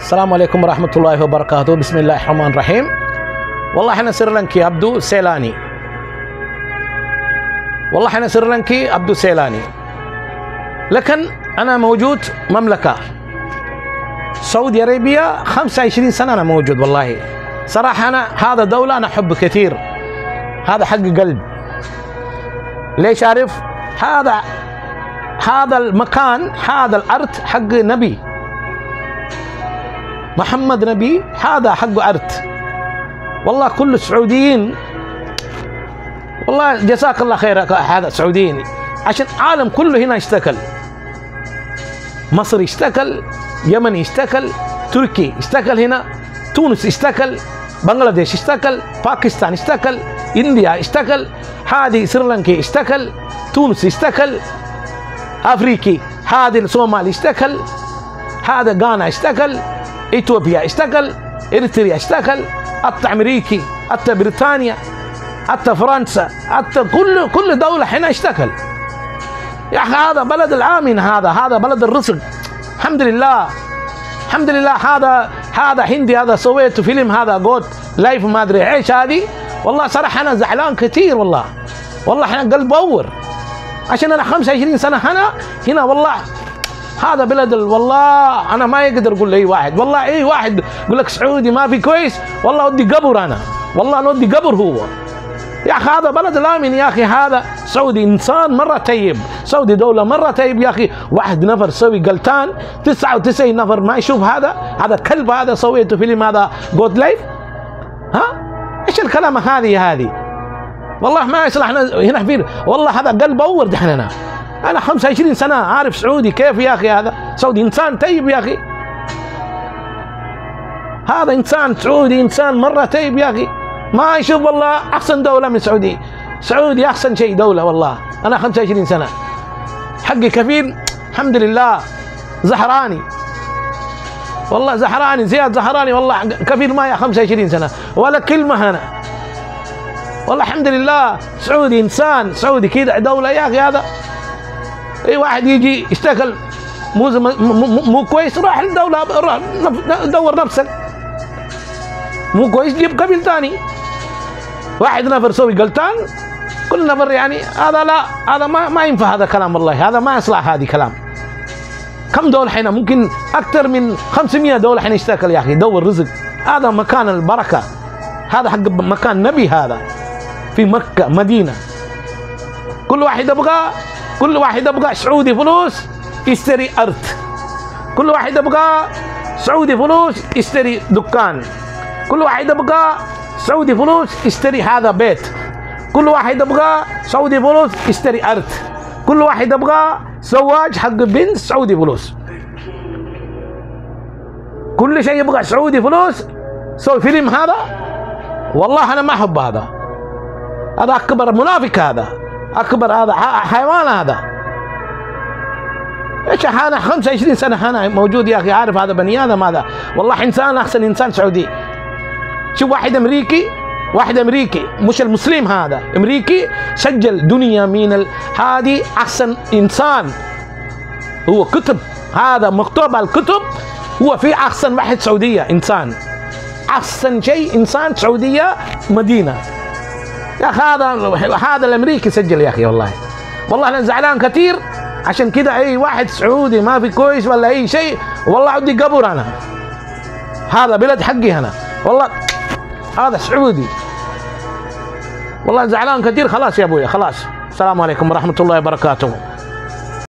السلام عليكم ورحمة الله وبركاته. بسم الله الرحمن الرحيم. والله إحنا سريلانكي عبدو سيلاني. والله إحنا سريلانكي عبدو سيلاني. لكن أنا موجود مملكة. Saudi Arabia 25 سنة أنا موجود والله. صراحة أنا هذا دولة أنا احب كثير. هذا حق قلب. ليش عارف هذا هذا المكان هذا الأرض حق نبي. محمد نبي هذا حق ارض والله كل السعوديين والله جزاك الله خير هذا سعوديين. عشان العالم كله هنا اشتكل. مصر اشتكل يمن اشتكل تركي اشتكل هنا تونس اشتكل بنغلاديش اشتكل باكستان اشتكل إنديا اشتكل هذه سريلانكا اشتكل تونس اشتكل أفريقي هذه الصومال اشتكل هذا غانا اشتكل. اثيوبيا اشتكل إريتريا اشتكل حتى أمريكي حتى بريطانيا حتى فرنسا حتى كل كل دولة هنا اشتكل يا أخي هذا بلد الآمن هذا هذا بلد الرزق. الحمد لله الحمد لله. هذا هذا هندي هذا سويت فيلم هذا جود لايف ما أدري إيش هذه. والله صراحة أنا زعلان كثير والله. والله إحنا قلب اور عشان أنا 25 سنة هنا هنا والله هذا بلد ال- والله أنا ما يقدر أقول لأي واحد. والله أي واحد يقول لك سعودي ما في كويس والله ودي قبر أنا. والله أنا ودي قبر هو. يا أخي هذا بلد الآمن يا أخي هذا سعودي إنسان مرة طيب. سعودي دولة مرة طيب يا أخي. واحد نفر سوي قلتان 99 نفر ما يشوف هذا. هذا كلب هذا سويته فيلم هذا جود لايف ها؟ إيش الكلام هذه هذه؟ والله ما يصلح هنا هنا في والله هذا قلب اور دحين أنا أنا 25 سنة عارف سعودي كيف يا أخي هذا؟ سعودي إنسان طيب يا أخي. هذا إنسان سعودي إنسان مرة طيب يا أخي. ما يشوف والله أحسن دولة من سعودي. سعودي أحسن شيء دولة والله. أنا 25 سنة. حقي كفيل الحمد لله. زهراني. والله زهراني زياد زهراني والله كفيل معي 25 سنة. ولا كلمة أنا. والله الحمد لله. سعودي إنسان سعودي كذا دولة يا أخي هذا. اي واحد يجي يشتغل. مو مو, كويس روح الدولة روح نف- دور نفسك مو كويس جيب قبيل ثاني. واحد نفر سوي قلتان كل نفر يعني هذا لا هذا ما ما ينفع هذا كلام والله هذا ما يصلح هذه كلام. كم دولة حين ممكن أكثر من 500 دولة حين يشتغل يا أخي دور رزق. هذا مكان البركة. هذا حق مكان نبي هذا. في مكة مدينة. كل واحد يبغى كل واحد يبغى سعودي فلوس يشتري أرض. كل واحد يبغى سعودي فلوس يشتري دكان. كل واحد يبغى سعودي فلوس يشتري هذا بيت. كل واحد يبغى سعودي فلوس يشتري أرض. كل واحد يبغى زواج حق بنت سعودي فلوس. كل شيء يبغى سعودي فلوس. سوي فيلم هذا؟ والله أنا ما أحب هذا. هذا أكبر منافق هذا. أكبر هذا حيوان هذا. إيش أنا 25 سنة أنا موجود يا أخي عارف هذا بني آدم هذا؟ والله إنسان أحسن إنسان سعودي. شوف واحد أمريكي واحد أمريكي مش المسلم هذا أمريكي سجل دنيا من ال- هذه أحسن إنسان. هو كتب هذا مكتوب على الكتب هو في أحسن واحد سعودية إنسان. أحسن شيء إنسان سعودية مدينة. يا أخي هذا هذا الأمريكي سجل يا أخي والله. والله أنا زعلان كثير. عشان كده أي واحد سعودي ما في كويس ولا أي شيء والله عندي قبر أنا. هذا بلد حقي أنا. والله هذا سعودي. والله زعلان كثير. خلاص يا أبويا خلاص. السلام عليكم ورحمة الله وبركاته.